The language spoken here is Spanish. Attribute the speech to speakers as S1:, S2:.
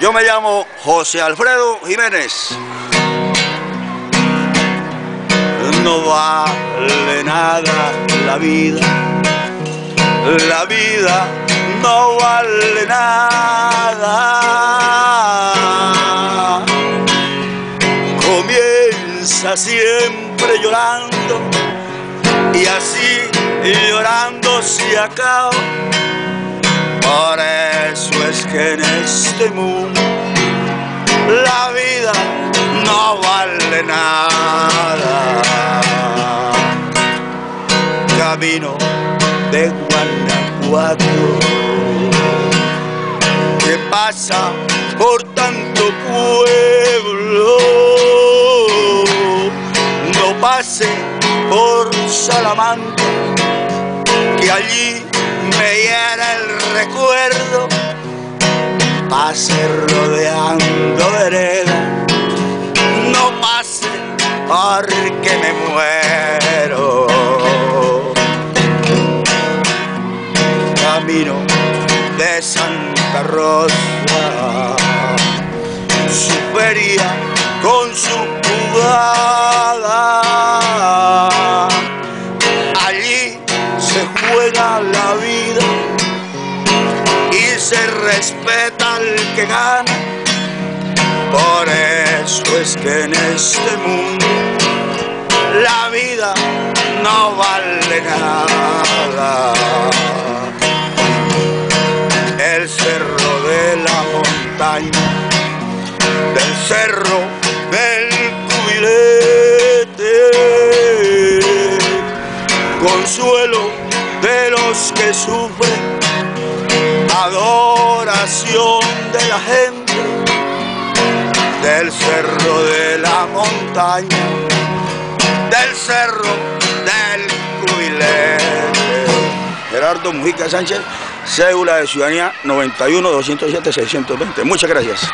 S1: Yo me llamo José Alfredo Jiménez. No vale nada la vida, la vida no vale nada. Comienza siempre llorando y así llorando se acaba. Por eso es que la vida no vale nada. Camino de Guanajuato que pasa por tanto pueblo. No pase por Salamanca que allí pase rodeando vereda, no pase porque me muero. Camino de Santa Rosa, su feria con su jugada. Allí se juega la vida se respeta al que gana. Por eso es que en este mundo la vida no vale nada. El cerro de la montaña, del cerro del cubilete, consuelo de los que sufren, adoración de la gente, del cerro de la montaña, del cerro del cubilete. Gerardo Mujica Sánchez, cédula de ciudadanía 91 207 620. Muchas gracias.